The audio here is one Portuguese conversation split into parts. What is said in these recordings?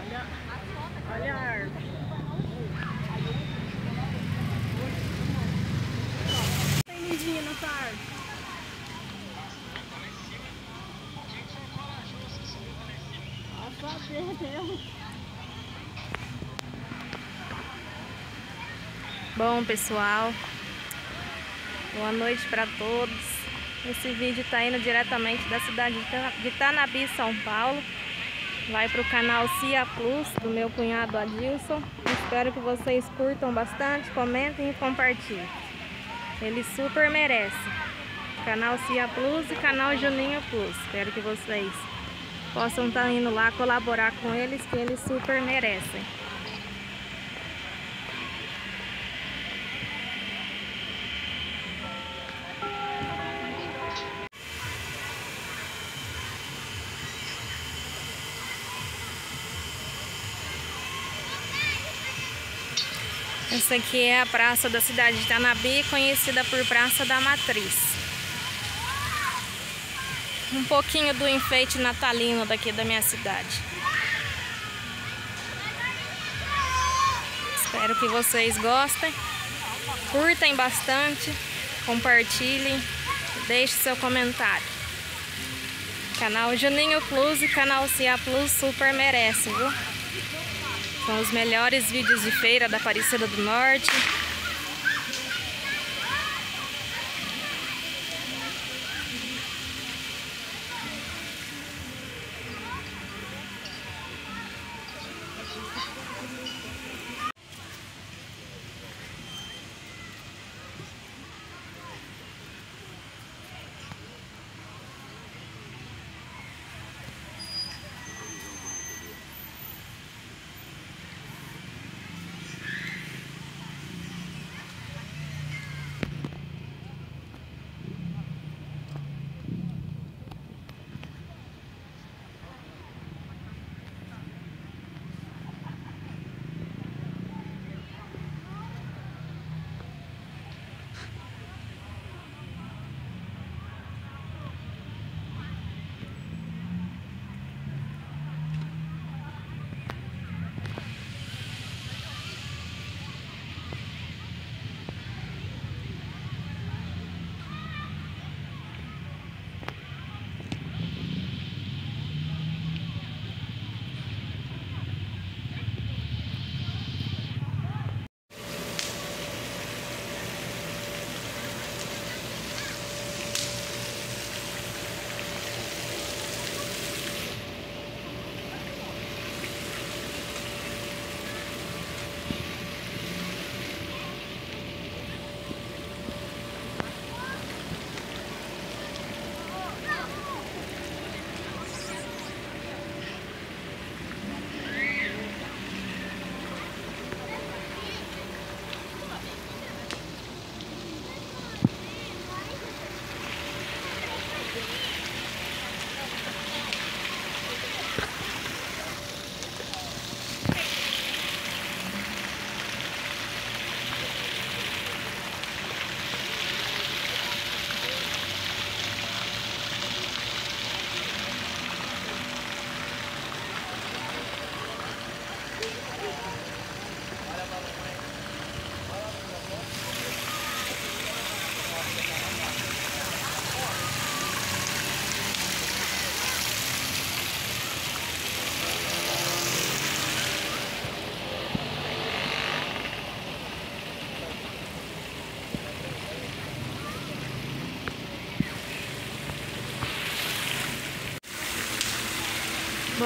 Olha, olha a árvore. Tem luzinha nessa árvore. Nossa, perdeu. Bom, pessoal, boa noite para todos. Esse vídeo está indo diretamente da cidade de Tana- de Tanabi, São Paulo. Vai para o canal Cia Plus do meu cunhado Adilson. Espero que vocês curtam bastante, comentem e compartilhem. Ele super merece. Canal Cia Plus e canal Juninho Plus. Espero que vocês possam estar indo lá colaborar com eles, que eles super merecem. Essa aqui é a praça da cidade de Tanabi, conhecida por Praça da Matriz. Um pouquinho do enfeite natalino daqui da minha cidade. Espero que vocês gostem. Curtem bastante, compartilhem, deixe seu comentário. Canal Juninho Plus e canal Cia Plus super merece, viu? São os melhores vídeos de feira da Aparecida do Norte.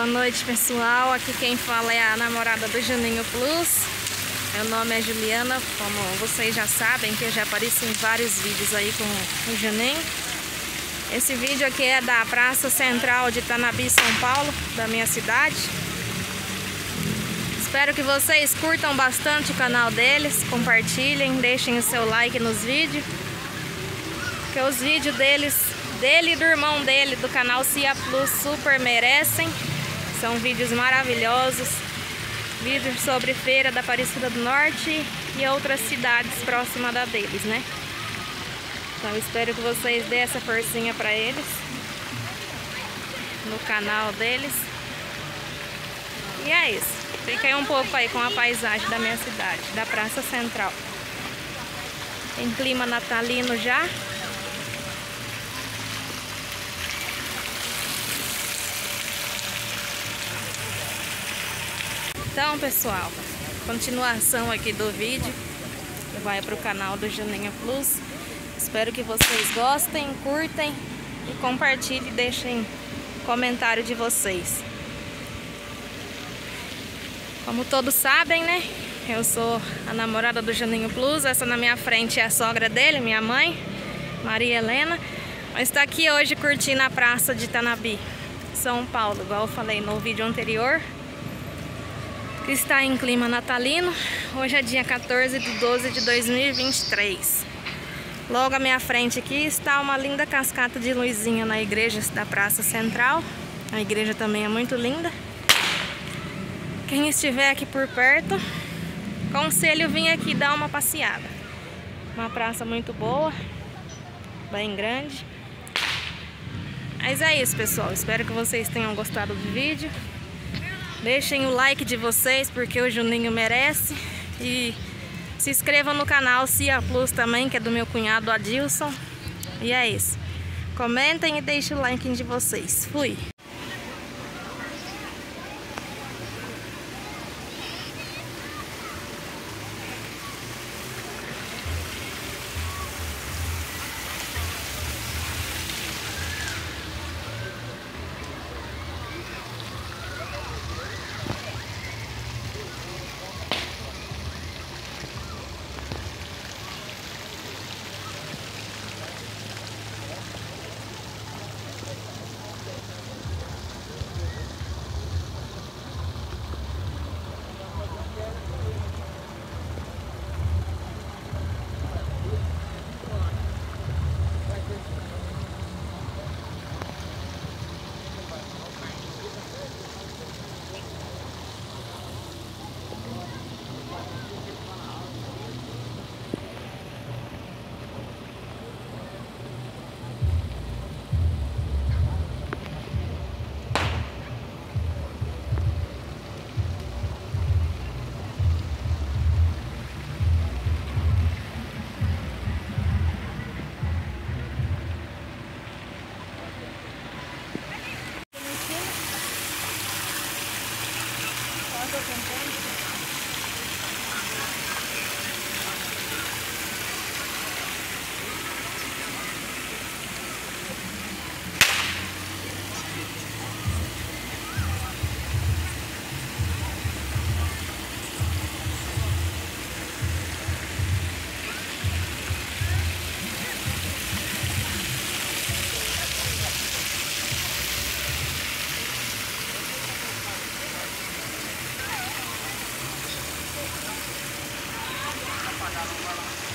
Boa noite, pessoal. Aqui quem fala é a namorada do Juninho Plus. Meu nome é Juliana, como vocês já sabem, que eu já apareci em vários vídeos aí com o Juninho. Esse vídeo aqui é da Praça Central de Tanabi, São Paulo, da minha cidade. Espero que vocês curtam bastante o canal deles, compartilhem, deixem o seu like nos vídeos. Que os vídeos deles, dele e do irmão dele, do canal Cia Plus, super merecem. São vídeos maravilhosos. Vídeos sobre feira da Aparecida do Norte e outras cidades próximas da deles, né? Então espero que vocês dêem essa forcinha para eles no canal deles. E é isso. Fiquei um pouco aí com a paisagem da minha cidade, da Praça Central. Tem clima natalino já. Então, pessoal, continuação aqui do vídeo. Vai para o canal do Janinha Plus. Espero que vocês gostem, curtem e compartilhem, deixem comentário de vocês. Como todos sabem, né? Eu sou a namorada do Janinho Plus. Essa na minha frente é a sogra dele, minha mãe, Maria Helena. Mas está aqui hoje curtindo a praça de Tanabi, São Paulo, igual eu falei no vídeo anterior. Está em clima natalino. Hoje é dia 14 de 12 de 2023. Logo à minha frente aqui está uma linda cascata de luzinha na igreja da Praça Central. A igreja também é muito linda. Quem estiver aqui por perto, conselho vir aqui dar uma passeada. Uma praça muito boa, bem grande. Mas é isso, pessoal. Espero que vocês tenham gostado do vídeo. Deixem o like de vocês, porque o Juninho merece. E se inscrevam no canal Cia Plus também, que é do meu cunhado Adilson. E é isso. Comentem e deixem o like de vocês. Fui! 何?